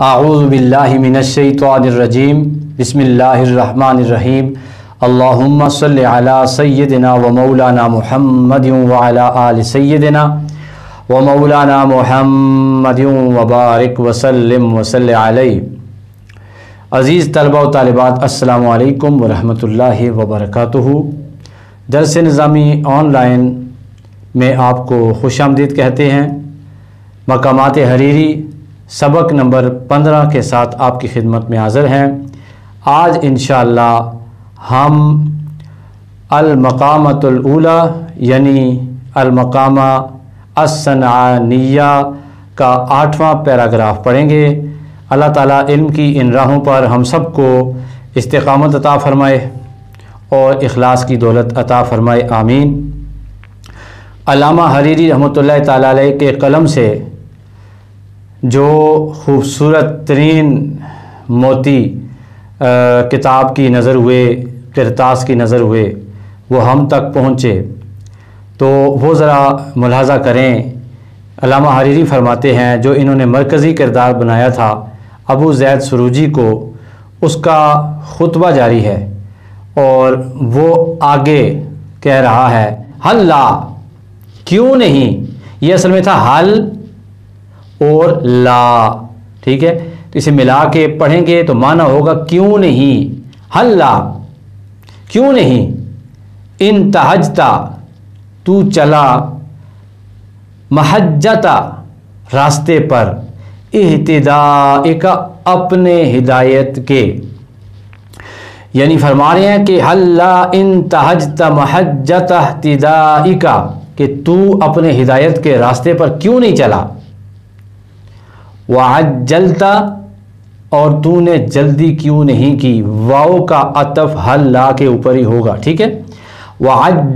आऊज़बिल्लिमिनशैतवानरजीम बसमीम अल्लाहुम्मा सल्लि अला सय्यदिना व मौलाना मुहम्मद व अला आलि सय्यदिना व मौलाना मुहम्मद व बारिक वसल्लम वसल अज़ीज़ तलबा तालिबात अस्सलामु अलैकुम व रहमतुल्लाहि व बरकातुहू दरस निज़ामी ऑनलाइन में आपको खुश आमदीद कहते हैं। मकामात हरीरी सबक नंबर पंद्रह के साथ आपकी खिदमत में हाज़िर हैं। आज इन हम अलमकामतुलूला यानी अलमकामा असनानिया का आठवां पैराग्राफ पढ़ेंगे। अल्लाह ताला इल्म की इन राहों पर हम सबको इस्तकामत अता फ़रमाए और इखलास की दौलत अता फ़रमाए, आमीन। अलामा हरीरी रहमतुल्लाह ताला के कलम से जो खूबसूरत तरीन मोती किताब की नज़र हुए, किरतास की नज़र हुए, वो हम तक पहुँचे। तो वो ज़रा मुलाजा करें। अलामा हरीरी फरमाते हैं, जो इन्होंने मरकज़ी किरदार बनाया था, अबू जैद सरूजी को, उसका खुतबा जारी है और वो आगे कह रहा है, हल्ला, क्यों नहीं? ये असल में था हल और ला। ठीक है? तो इसे मिला के पढ़ेंगे तो माना होगा क्यों नहीं? हल्ला क्यों नहीं? इन तहजता, तू चला। महजता रास्ते पर। इहतदा का अपने हिदायत के। यानी फरमा रहे हैं कि हल्ला इन तहजता महजत का कि तू अपने हिदायत के रास्ते पर क्यों नहीं चला? जलता और तूने जल्दी क्यों नहीं की? वाओ का अतफ हल ला के ऊपर ही होगा, ठीक है?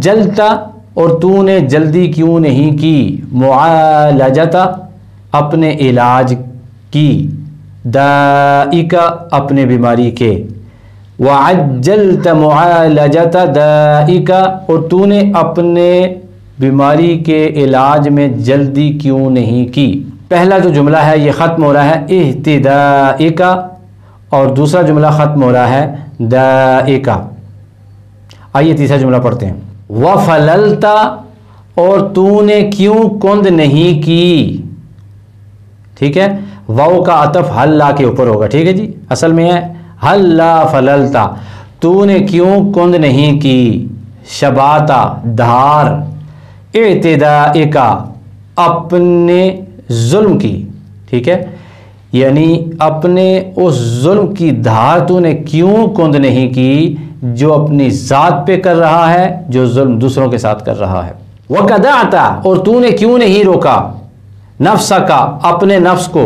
जलता और तूने जल्दी क्यों नहीं की? मुआलजता, अपने इलाज की। दाइका, अपने बीमारी के। वजलता मुआलजता, दाइका, और तूने अपने बीमारी के इलाज में जल्दी क्यों नहीं की? पहला जो जुमला है, ये ख़त्म हो रहा है इहतदा और दूसरा जुमला ख़त्म हो रहा है दाइका। आइए तीसरा जुमला पढ़ते हैं। व फललता, और तूने क्यों कुंद नहीं की? ठीक है? वाओ का अतफ हल्ला के ऊपर होगा। ठीक है जी? असल में है, हल्ला फललता, तूने क्यों कुंद नहीं की? शबाता, धार। इतदा अपने जुल्म की, ठीक है? यानी अपने उस जुल्म की धार तूने क्यों कुंद नहीं की जो अपनी ज़ात पे कर रहा है, जो जुल्म दूसरों के साथ कर रहा है? वह कदा आता और तूने क्यों नहीं रोका? नफ्स का, अपने नफ्स को।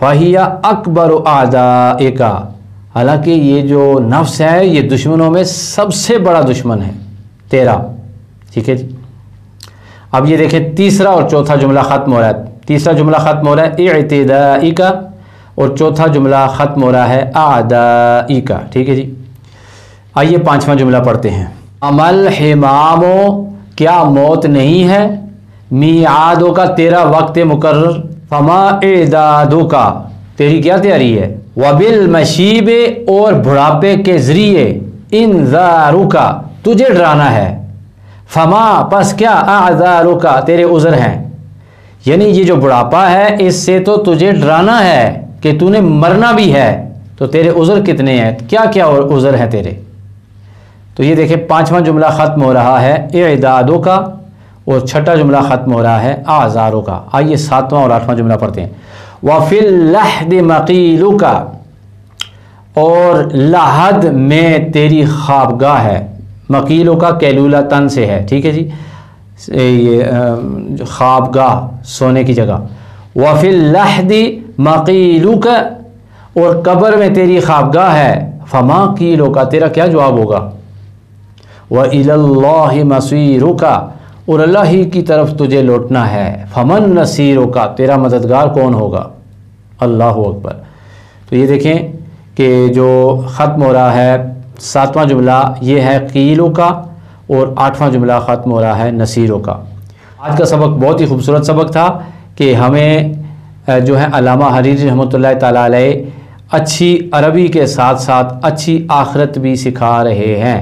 फ़हिया अकबर आदा का हालाँकि ये जो नफ्स है, ये दुश्मनों में सबसे बड़ा दुश्मन है, तेरा। ठीक है जी? अब ये देखें, तीसरा और चौथा जुमला ख़त्म हो रहा है। तीसरा जुमला ख़त्म हो रहा है इतदाई का और चौथा जुमला ख़त्म हो रहा है आदाई का ठीक है जी? आइए पांचवा जुमला पढ़ते हैं। अमल हिमामो, क्या मौत नहीं है? मीआदों का तेरा वक्त मुकर फमा एदादों का तेरी क्या तैयारी है? वबिल मशीब, और बुढ़ापे के ज़रिए, इन का तुझे डराना है। फमा पस क्या आजारू का तेरे उज़र हैं। यानी ये जो बुढ़ापा है, इससे तो तुझे डराना है कि तूने मरना भी है। तो तेरे उज़र कितने हैं? क्या क्या उज़र हैं तेरे? तो ये देखें, पांचवा जुमला ख़त्म हो रहा है एदादों का, और छठा जुमला ख़त्म हो रहा है, आज़ारों का। आइए सातवां और आठवां जुमला पढ़ते हैं। वफ़िल्लहद मकीलों का और लहद में तेरी ख्वाबगाह है। मकीलों का कैलूला तन से है, ठीक है जी? ये ख्वाबगाह, सोने की जगह। वफिल लहदी मकीलू का और कब्र में तेरी ख्वाबगाह है। फमा कीलो का तेरा क्या जवाब होगा? व मसीरों का और अल्लाह ही की तरफ़ तुझे लौटना है। फमन नसीरों का तेरा मददगार कौन होगा? अल्लाह अकबर। तो ये देखें कि जो ख़त्म हो रहा है, सातवां जुमला, ये है कीलों का और आठवां जुमला ख़त्म हो रहा है नसीरों का। आज का सबक बहुत ही खूबसूरत सबक था कि हमें जो है अलामा हरीर रहमत ताली अच्छी अरबी के साथ साथ अच्छी आखरत भी सिखा रहे हैं,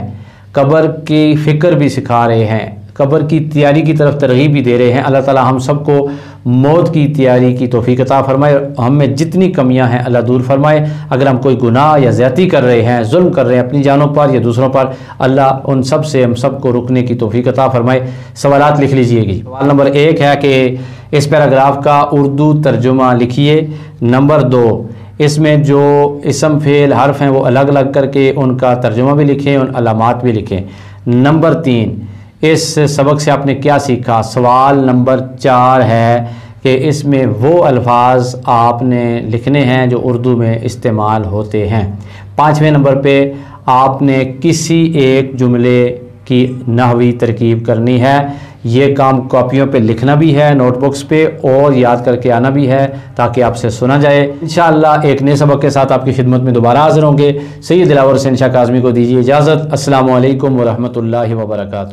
कब्र की फ़िक्र भी सिखा रहे हैं, कब्र की तैयारी की तरफ़ तरगीब भी दे रहे हैं। अल्लाह ताला हम सबको मौत की तैयारी की तोफ़ी कता फ़रमाए हम में जितनी कमियाँ हैं, अल्लाह दूर फरमाए। अगर हम कोई गुनाह या ज़्यादती कर रहे हैं, जुल्म कर रहे हैं अपनी जानों पर या दूसरों पर, अल्लाह उन सबसे, हम सबको रुकने की तोफ़ी कता फ़रमाए। सवाल लिख लीजिएगी। सवाल नंबर एक है कि इस पैराग्राफ का उर्दू तर्जुमा लिखिए। नंबर दो, इसमें जो इसम, फेल, हर्फ हैं, वो अलग अलग करके उनका तर्जुमा भी लिखें, उन अलामत भी लिखें। नंबर तीन इस सबक से आपने क्या सीखा? सवाल नंबर चार है कि इसमें वो अल्फाज आपने लिखने हैं जो उर्दू में इस्तेमाल होते हैं। पाँचवें नंबर पे आपने किसी एक जुमले की नहवी तरकीब करनी है। ये काम कॉपियों पे लिखना भी है, नोटबुक्स पे और याद करके आना भी है ताकि आपसे सुना जाए। इन एक नए सबक के साथ आपकी खिदमत में दोबारा हाजिर होंगे। सैद दिलावर हुसैन शाह काजमी को दीजिए इजाज़त। असल वरहमल वर्का